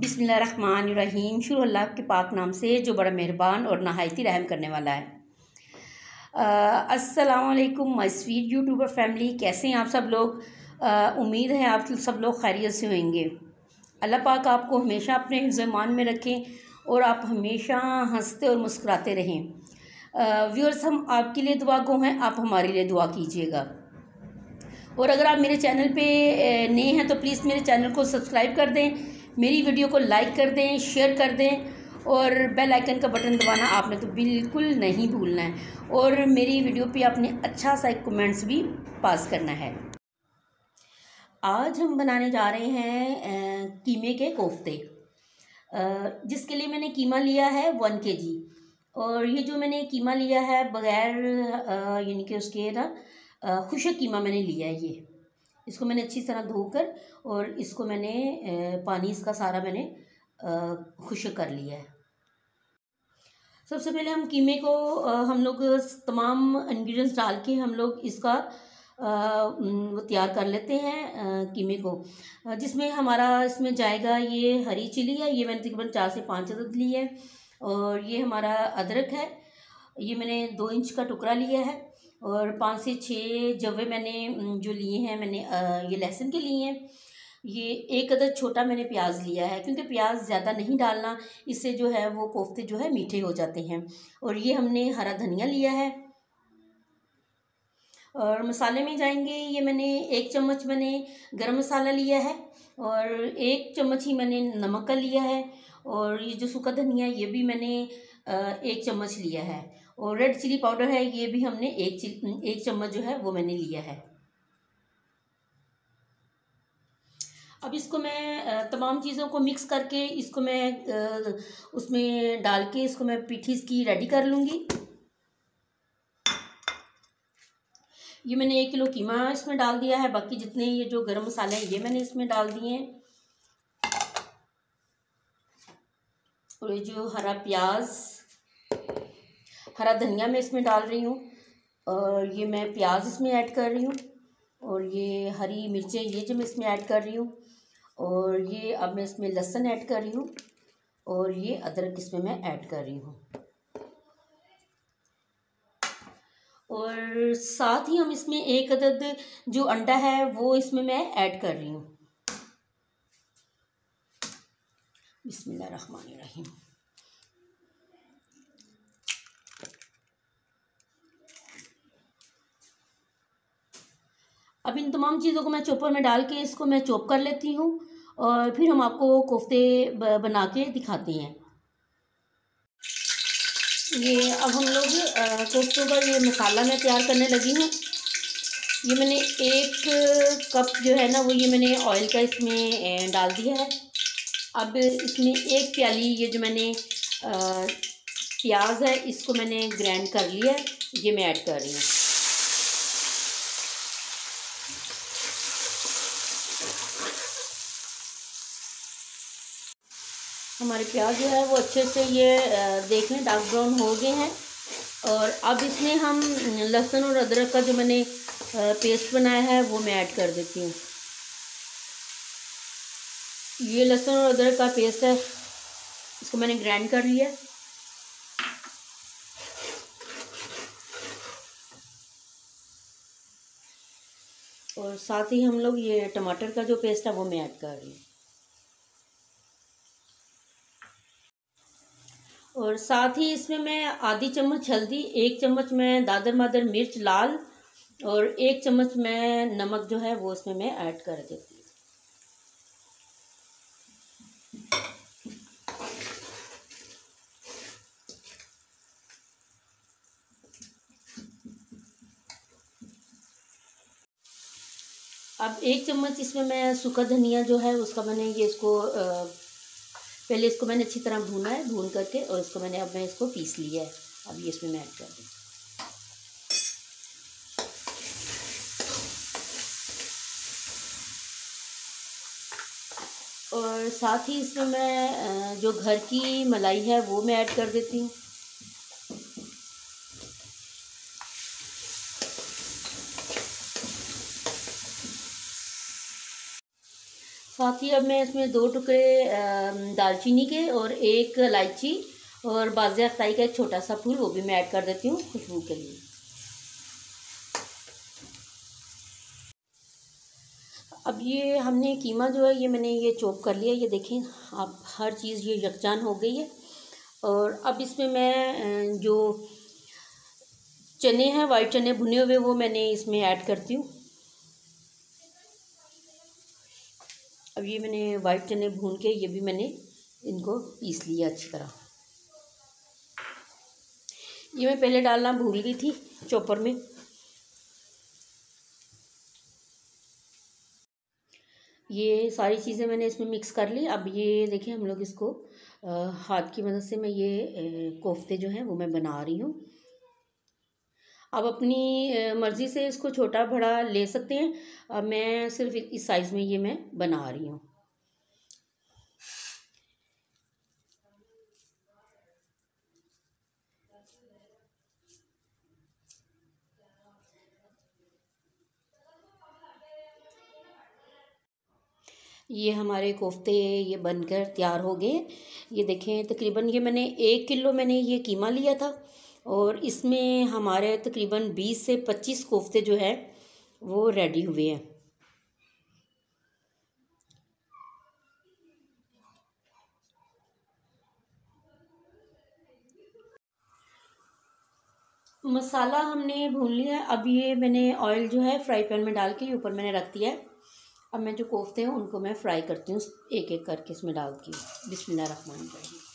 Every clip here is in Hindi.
बिसमीम शुरू अल्लाह के पाक नाम से, जो बड़ा मेहरबान और नहायती रहम करने वाला है। असलकुम माई स्वीट यूट्यूबर फैमिली, कैसे हैं आप सब लोग? उम्मीद है आप सब लोग खैरियत से होंगे। अल्लाह पाक आपको हमेशा अपने ज़मान में रखें और आप हमेशा हँसते और मुस्कुराते रहें। व्यूअर्स, हम आपके लिए दुआ गो हैं, आप हमारे लिए दुआ कीजिएगा। और अगर आप मेरे चैनल पे नए हैं तो प्लीज़ मेरे चैनल को सब्सक्राइब कर दें। मेरी वीडियो को लाइक कर दें, शेयर कर दें और बेल आइकन का बटन दबाना आपने तो बिल्कुल नहीं भूलना है। और मेरी वीडियो पे आपने अच्छा सा एक कमेंट्स भी पास करना है। आज हम बनाने जा रहे हैं कीमे के कोफ्ते। जिसके लिए मैंने कीमा लिया है वन के जी। और ये जो मैंने कीमा लिया है, बग़ैर यानी कि उसके ना खुशक कीमा मैंने लिया है ये। इसको मैंने अच्छी तरह धोकर और इसको मैंने पानी इसका सारा मैंने खुश्क कर लिया है। सबसे पहले हम कीमे को हम लोग तमाम इंग्रेडिएंट्स डाल के हम लोग इसका वो तैयार कर लेते हैं कीमे को। जिसमें हमारा इसमें जाएगा ये हरी चिली है, ये मैंने तकरीबन चार से पाँच अदद ली है और ये हमारा अदरक है। ये मैंने दो इंच का टुकड़ा लिया है। और पाँच से छः जवे मैंने जो लिए हैं, मैंने ये लहसुन के लिए हैं, ये एक अदर छोटा मैंने प्याज लिया है, क्योंकि प्याज ज़्यादा नहीं डालना, इससे जो है वो कोफ्ते जो है मीठे हो जाते हैं। और ये हमने हरा धनिया लिया है। और मसाले में जाएँगे, ये मैंने एक चम्मच मैंने गरम मसाला लिया है और एक चम्मच ही मैंने नमक का लिया है। और ये जो सूखा धनिया, ये भी मैंने एक चम्मच लिया है। और रेड चिली पाउडर है, ये भी हमने एक एक चम्मच जो है, वो मैंने लिया है। अब इसको मैं तमाम चीज़ों को मिक्स करके इसको मैं उसमें डाल के इसको मैं पीठी की रेडी कर लूँगी। ये मैंने एक किलो कीमा इसमें डाल दिया है, बाकी जितने ये जो गरम मसाले हैं, ये मैंने इसमें डाल दिए हैं। और ये जो हरा प्याज हरा धनिया मैं इसमें डाल रही हूँ और ये मैं प्याज इसमें ऐड कर रही हूँ और ये हरी मिर्चें, ये जो मैं इसमें ऐड कर रही हूँ और ये अब मैं इसमें लहसुन ऐड कर रही हूँ और ये अदरक इसमें मैं ऐड कर रही हूँ। और साथ ही हम इसमें एक अदद जो अंडा है वो इसमें मैं ऐड कर रही हूँ। बिस्मिल्लाह अब इन तमाम चीज़ों को मैं चॉपर में डाल के इसको मैं चॉप कर लेती हूँ और फिर हम आपको कोफ्ते बना के दिखाते हैं। ये अब हम लोग कोफ्तों का ये मसाला मैं तैयार करने लगी हूँ। ये मैंने एक कप जो है ना, वो ये मैंने ऑयल का इसमें डाल दिया है। अब इसमें एक प्याली ये जो मैंने प्याज है, इसको मैंने ग्राइंड कर लिया है। ये मैं ऐड कर रही हूँ। हमारे प्याज जो है वो अच्छे से ये देख लें डार्क ब्राउन हो गए हैं। और अब इसमें हम लहसुन और अदरक का जो मैंने पेस्ट बनाया है, वो मैं ऐड कर देती हूँ। ये लहसुन और अदरक का पेस्ट है, इसको मैंने ग्राइंड कर लिया और साथ ही हम लोग ये टमाटर का जो पेस्ट है, वो मैं ऐड कर रही हूँ। और साथ ही इसमें मैं आधी चम्मच हल्दी, एक चम्मच मैं दादर मादर मिर्च लाल और एक चम्मच मैं नमक जो है वो इसमें मैं ऐड कर देती हूँ। अब एक चम्मच इसमें मैं सूखा धनिया जो है उसका मैंने ये इसको पहले इसको मैंने अच्छी तरह भूना है, भून करके और इसको मैंने अब मैं इसको पीस लिया है। अब ये इसमें मैं ऐड कर दूँ। और साथ ही इसमें मैं जो घर की मलाई है वो मैं ऐड कर देती हूँ। ही अब मैं इसमें दो टुकड़े दालचीनी के और एक इलायची और बाजिया अख्ताई का एक छोटा सा फूल, वो भी मैं ऐड कर देती हूँ खुशबू के लिए। अब ये हमने कीमा जो है, ये मैंने ये चॉप कर लिया, ये देखें, अब हर चीज़ ये यकजान हो गई है। और अब इसमें मैं जो चने हैं, वाइट चने भुने हुए, वो मैंने इसमें ऐड करती हूँ। अब ये मैंने वाइट चने भून के ये भी मैंने इनको पीस लिया अच्छी तरह। ये मैं पहले डालना भूल गई थी चॉपर में। ये सारी चीज़ें मैंने इसमें मिक्स कर ली। अब ये देखिए हम लोग इसको हाथ की मदद से मैं ये कोफ्ते जो हैं वो मैं बना रही हूँ। अब अपनी मर्ज़ी से इसको छोटा बड़ा ले सकते हैं। अब मैं सिर्फ़ इस साइज़ में ये मैं बना रही हूँ। ये हमारे कोफ्ते ये बनकर तैयार हो गए। ये देखें, तकरीबन ये मैंने एक किलो मैंने ये कीमा लिया था। और इसमें हमारे तकरीबन बीस से पच्चीस कोफ्ते जो है, वो रेडी हुए हैं। मसाला हमने भून लिया है। अब ये मैंने ऑयल जो है फ्राई पैन में डाल के ऊपर मैंने रख दिया है। अब मैं जो कोफ्ते हैं, उनको मैं फ्राई करती हूँ एक एक करके इसमें डालती हूँ। बिस्मिल्लाह रहमान रहीम।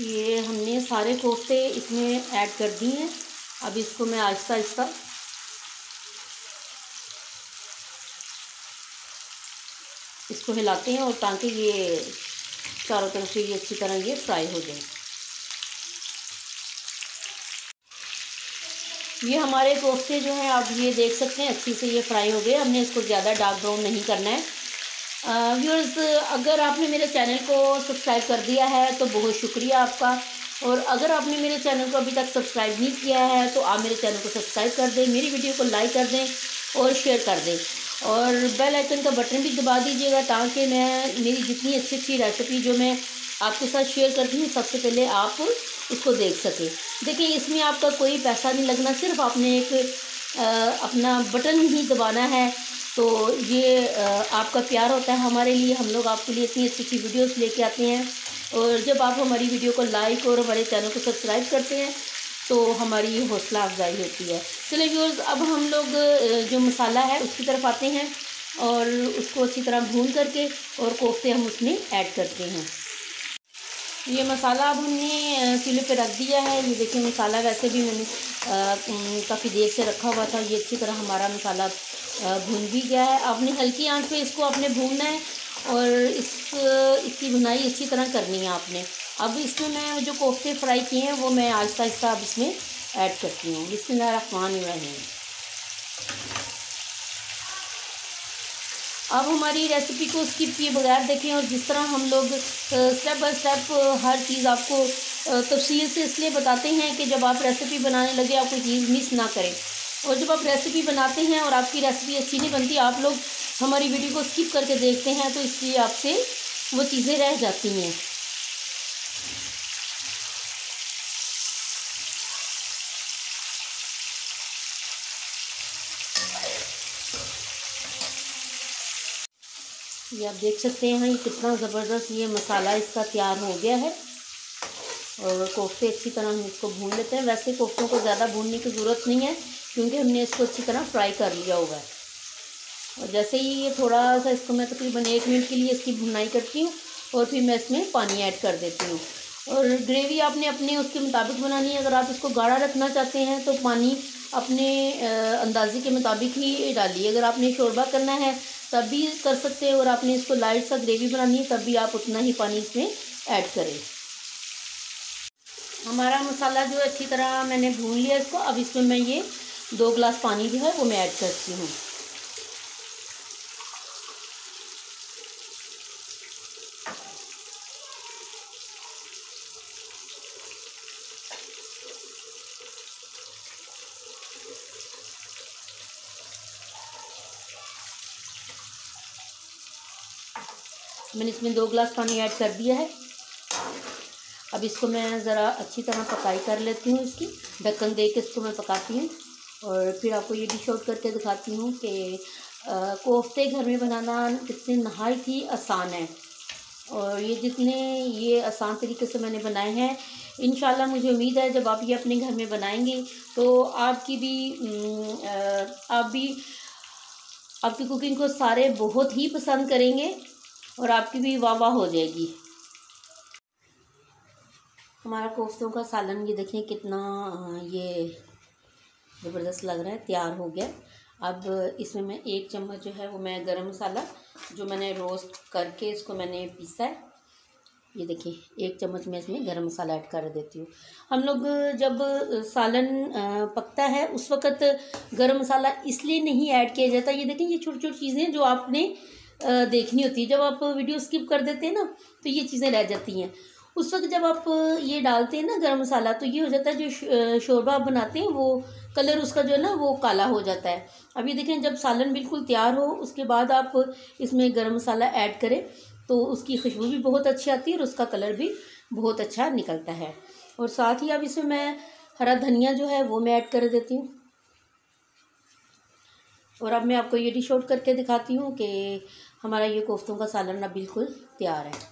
ये हमने सारे कोफ्ते इसमें ऐड कर दिए हैं। अब इसको मैं आहिस्ता आहिस्ता इसको हिलाते हैं और ताकि ये चारों तरफ़ से ये अच्छी तरह ये फ्राई हो जाए। ये हमारे कोफ्ते जो हैं, आप ये देख सकते हैं, अच्छी से ये फ्राई हो गए। हमने इसको ज़्यादा डार्क ब्राउन नहीं करना है। व्यूअर्स अगर आपने मेरे चैनल को सब्सक्राइब कर दिया है तो बहुत शुक्रिया आपका। और अगर आपने मेरे चैनल को अभी तक सब्सक्राइब नहीं किया है तो आप मेरे चैनल को सब्सक्राइब कर दें मेरी वीडियो को लाइक कर दें और शेयर कर दें। और बेल आइकन का बटन भी दबा दीजिएगा ताकि मैं मेरी जितनी अच्छी अच्छी रेसिपी जो मैं आपके साथ शेयर करती हूँ सबसे पहले आप उसको देख सकें। देखिए इसमें आपका कोई पैसा नहीं लगना सिर्फ़ आपने एक आ, अपना बटन ही दबाना है। तो ये आपका प्यार होता है हमारे लिए। हम लोग आपके लिए इतनी अच्छी अच्छी वीडियोस लेके आते हैं। और जब आप हमारी वीडियो को लाइक और हमारे चैनल को सब्सक्राइब करते हैं तो हमारी हौसला अफजाई होती है। चलिए व्यूअर्स अब हम लोग जो मसाला है, उसकी तरफ़ आते हैं और उसको अच्छी तरह भून करके और कोफ्ते हम उसमें ऐड करते हैं। ये मसाला अब हमने चूल्हे पे रख दिया है। ये देखिए मसाला वैसे भी मैंने काफ़ी देर से रखा हुआ था। ये अच्छी तरह हमारा मसाला भून भी गया है। आपने हल्की आँच पे इसको आपने भूनना है और इस, इसकी भुनाई अच्छी तरह करनी है आपने। अब इसमें मैं जो कोफ्ते फ्राई किए हैं वो मैं आहिस्ता आहिस्ता अब इसमें ऐड करती हूँ। रहीम। अब हमारी रेसिपी को स्किप किए बगैर देखें और जिस तरह हम लोग स्टेप बाय स्टेप हर चीज़ आपको तफसील से इसलिए बताते हैं कि जब आप रेसिपी बनाने लगे आप कोई चीज़ मिस ना करें। और जब आप रेसिपी बनाते हैं और आपकी रेसिपी अच्छी नहीं बनती, आप लोग हमारी वीडियो को स्किप करके देखते हैं तो इसलिए आपसे वो चीज़ें रह जाती हैं। ये आप देख सकते हैं, कितना ज़बरदस्त ये मसाला इसका तैयार हो गया है। और कोफ्ते अच्छी तरह हम इसको भून लेते हैं। वैसे कोफ्तों को ज़्यादा भूनने की ज़रूरत नहीं है, क्योंकि हमने इसको अच्छी तरह फ्राई कर लिया हुआ है। और जैसे ही ये थोड़ा सा इसको मैं तकरीबन एक मिनट के लिए इसकी भुनाई करती हूँ और फिर मैं इसमें पानी ऐड कर देती हूँ। और ग्रेवी आपने अपने उसके मुताबिक बनानी है। अगर आप इसको गाढ़ा रखना चाहते हैं तो पानी अपने अंदाजे के मुताबिक ही डालिए। अगर आपने शोरबा करना है, तब भी कर सकते हैं। और आपने इसको लाइट सा ग्रेवी बनानी है, तब भी आप उतना ही पानी इसमें ऐड करें। हमारा मसाला जो अच्छी तरह मैंने भून लिया इसको। अब इसमें मैं ये दो ग्लास पानी जो है वो मैं ऐड करती हूँ। मैंने इसमें दो ग्लास पानी ऐड कर दिया है। अब इसको मैं ज़रा अच्छी तरह पकाई कर लेती हूँ इसकी। ढक्कन दे के इसको मैं पकाती हूँ। और फिर आपको ये डिश आउट करके दिखाती हूँ कि कोफ्ते घर में बनाना कितनी नहायत ही आसान है। और ये जितने ये आसान तरीके से मैंने बनाए हैं इन मुझे उम्मीद है जब आप ये अपने घर में बनाएँगे तो आपकी भी आप भी, आपकी कुकिंग को सारे बहुत ही पसंद करेंगे और आपकी भी वाह वाह हो जाएगी। हमारा कोफ्तों का सालन, ये देखें कितना ये ज़बरदस्त लग रहा है, तैयार हो गया। अब इसमें मैं एक चम्मच जो है वो मैं गरम मसाला, जो मैंने रोस्ट करके इसको मैंने पीसा है, ये देखिए, एक चम्मच मैं इसमें गरम मसाला ऐड कर देती हूँ। हम लोग जब सालन पकता है, उस वक़्त गरम मसाला इसलिए नहीं ऐड किया जाता, ये देखें, ये छोटी छोटी चीज़ें जो आपने देखनी होती है। जब आप वीडियो स्किप कर देते हैं ना तो ये चीज़ें रह जाती हैं। उस वक्त जब आप ये डालते हैं ना गरम मसाला तो ये हो जाता है जो शोरबा आप बनाते हैं, वो कलर उसका जो है ना, वो काला हो जाता है। अब ये देखें, जब सालन बिल्कुल तैयार हो, उसके बाद आप इसमें गरम मसाला ऐड करें तो उसकी खुशबू भी बहुत अच्छी आती है और उसका कलर भी बहुत अच्छा निकलता है। और साथ ही अब इसमें मैं हरा धनिया जो है, वो मैं ऐड कर देती हूँ। और अब मैं आपको ये डिश आउट करके दिखाती हूँ कि हमारा ये कोफ्तों का सालन ना बिल्कुल तैयार है।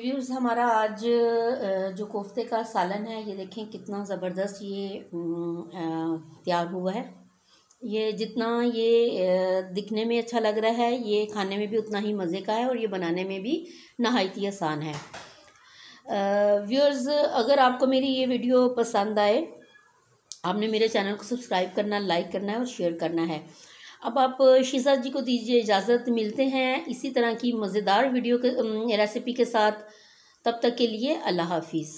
व्यूज़ हमारा आज जो कोफ्ते का सालन है, ये देखें कितना ज़बरदस्त ये तैयार हुआ है। ये जितना ये दिखने में अच्छा लग रहा है, ये खाने में भी उतना ही मज़े का है और ये बनाने में भी नहायत ही आसान है। व्यूअर्स अगर आपको मेरी ये वीडियो पसंद आए, आपने मेरे चैनल को सब्सक्राइब करना, लाइक करना है और शेयर करना है। अब आप शीजा जी को दीजिए इजाज़त, मिलते हैं इसी तरह की मज़ेदार वीडियो के रेसिपी के साथ। तब तक के लिए अल्लाह हाफिज़।